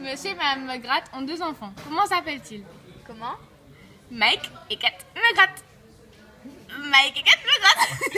Monsieur et Madame Megrat ont deux enfants. Comment s'appellent-ils? Comment? Mike et Kat Megrat. Mike et Kat Megrat.